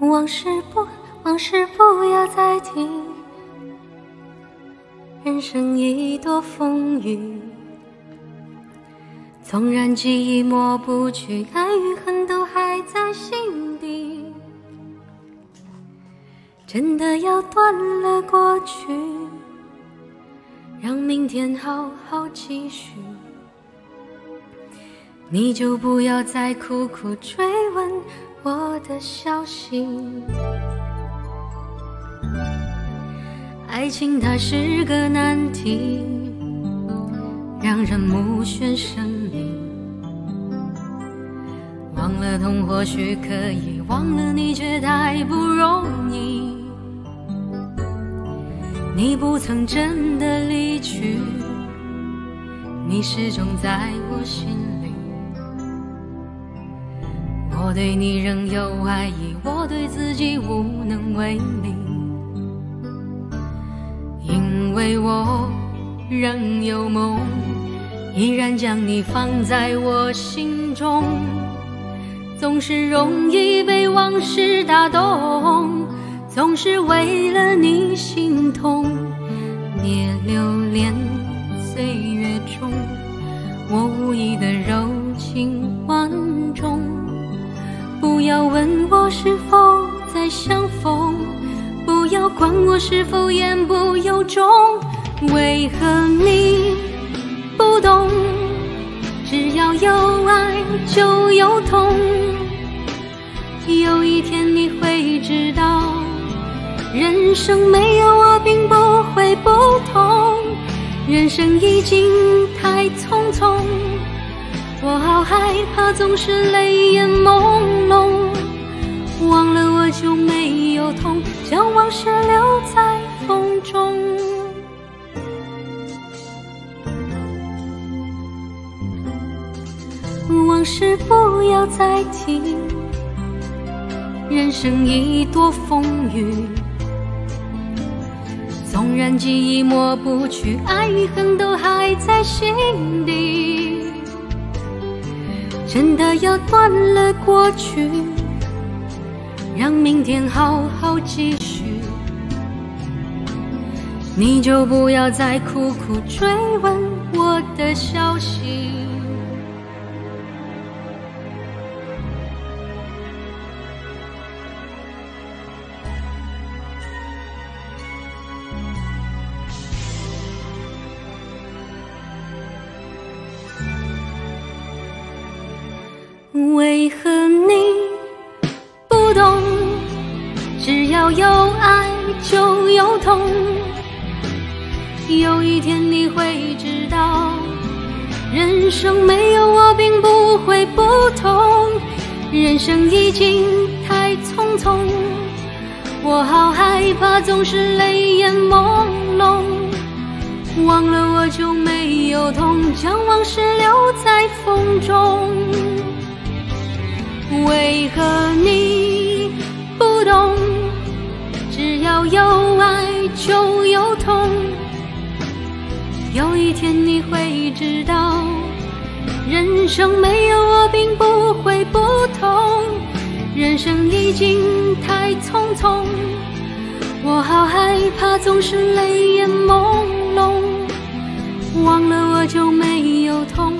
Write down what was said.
往事不，往事不要再提。人生已多风雨，纵然记忆抹不去，爱与恨都还在心底。真的要断了过去，让明天好好继续。你就不要再苦苦追问。我的消息，爱情它是个难题，让人目眩神迷。忘了痛或许可以，忘了你却太不容易。你不曾真的离去，你始终在我心里。我对你仍有爱意，我对自己无能为力，因为我仍有梦，依然将你放在我心中。总是容易被往事打动，总是为了你心痛。别留恋岁月中我无意的柔情万种。不要问我是否再相逢，不要管我是否言不由衷。为何你不懂？只要有爱就有痛。有一天你会知道，人生没有我并不会不同。人生已经太匆匆。我好害怕，总是泪眼朦胧，忘了我就没有痛，将往事留在风中。往事不要再提，人生已多风雨，纵然记忆抹不去，爱与恨都还在心底。真的要断了过去，让明天好好继续。你就不要再苦苦追问我的为何你不懂？只要有爱就有痛。有一天你会知道，人生没有我并不会不同。人生已经太匆匆，我好害怕总是泪眼朦胧。忘了我就没有痛，将往事留在风中。为何你不懂？只要有爱就有痛。有一天你会知道，人生没有我并不会不同。人生已经太匆匆，我好害怕总是泪眼朦胧。忘了我就没有痛。